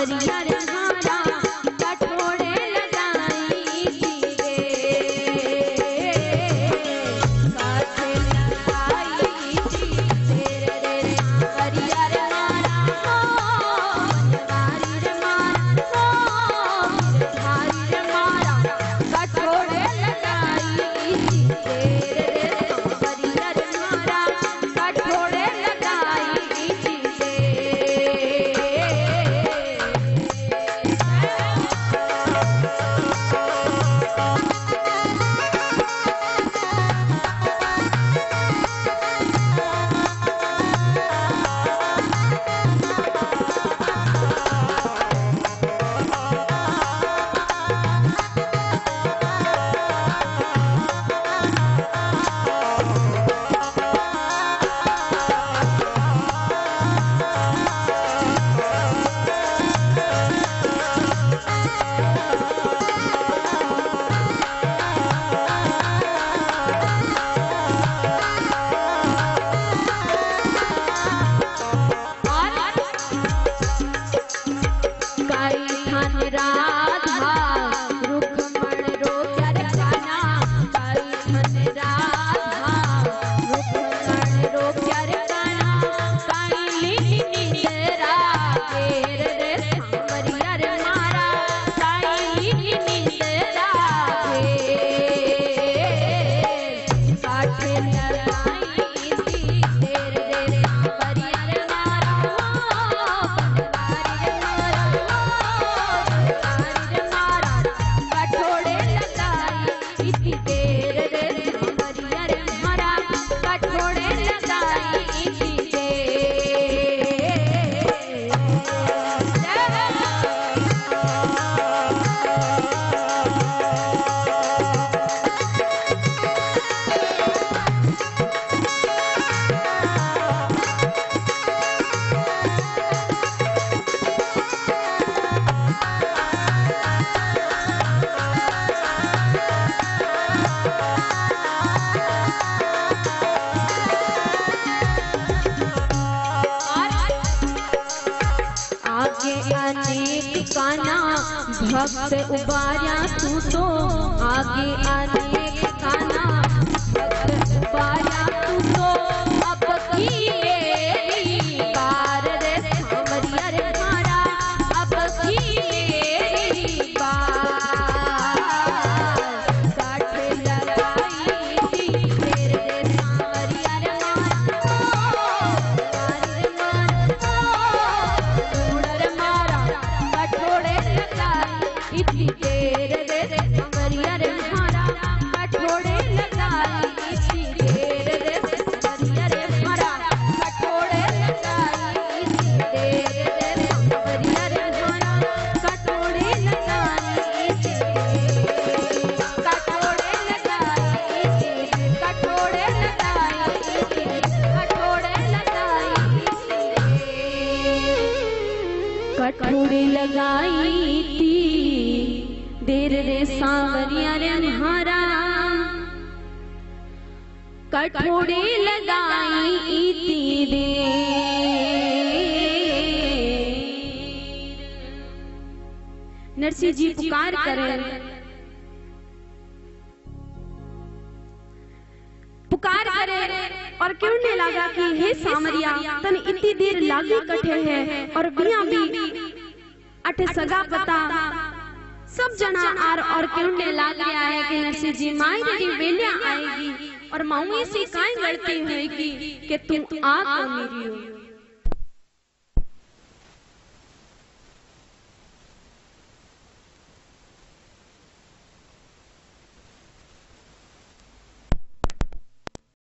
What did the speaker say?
सांवरिया रे आगे अनेक काना भक्त उबारा तू तो आगे अनेक काना इतनी देर रे सांवरिया रे मारा, कठोड़े लगाई, इतनी देर रे रे देर रे रे मारा लगाई रे सांवरिया रे म्हारा कठोड़ी लगाई थी देर नरसिंह जी पुकार करें। पुकार करे और कहने लगा कि हे सामरिया तन इतनी देर लागी कठे है और बिया भी अठे सगा पता सब जना आर और कहने लाग गया है कि नरसिंह जी माई री बेलिया आएगी। और माऊ से कहीं गलती हुई कि तू आ को मेरी हो?